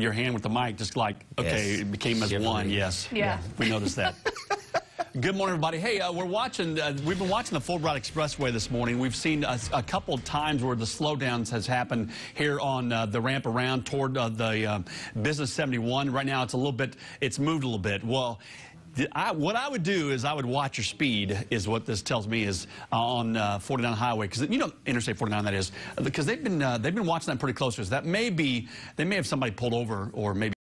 your hand with the mic, just like, okay, Yes. it became as one. Yes. Yeah. We noticed that. Good morning, everybody. Hey, uh, we're watching. Uh, we've been watching the Fulbright Expressway this morning. We've seen a, a couple times where the slowdowns has happened here on uh, the ramp around toward uh, the uh, Business 71. Right now, it's a little bit. It's moved a little bit. Well. I, what I would do is I would watch your speed, is what this tells me is uh, on uh, 49 Highway, because you know Interstate 49 that is, because they've been uh, they've been watching that pretty close. So that may be they may have somebody pulled over or maybe.